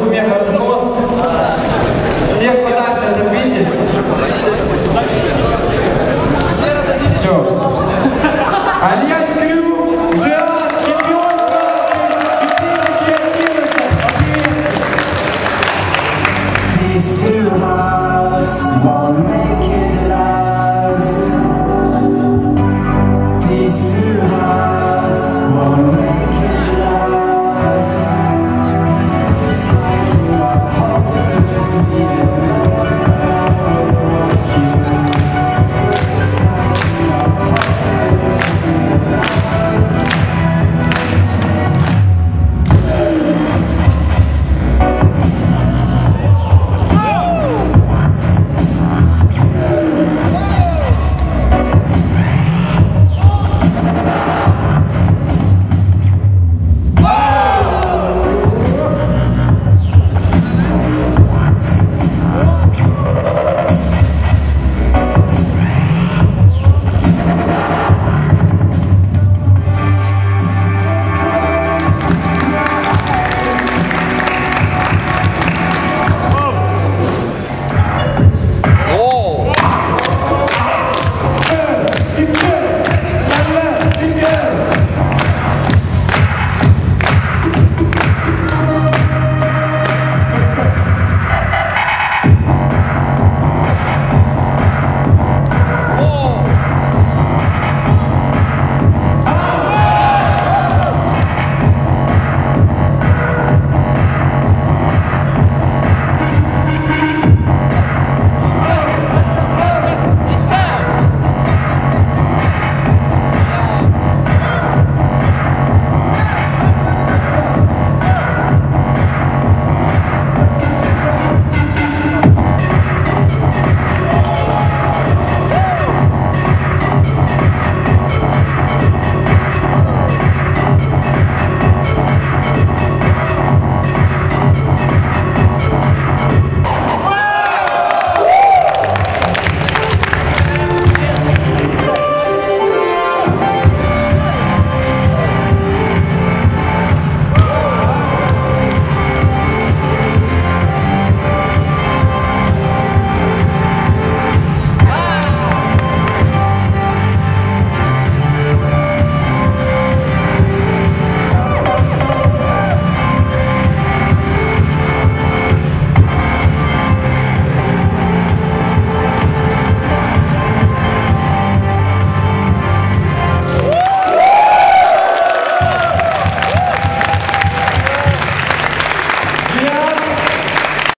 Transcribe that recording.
будет мега разнос. Всех подальше от Витязь. Все. Альянс Крю, Джиад, чемпион 2011. These two